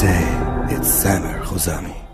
say it's Samer Khuzami.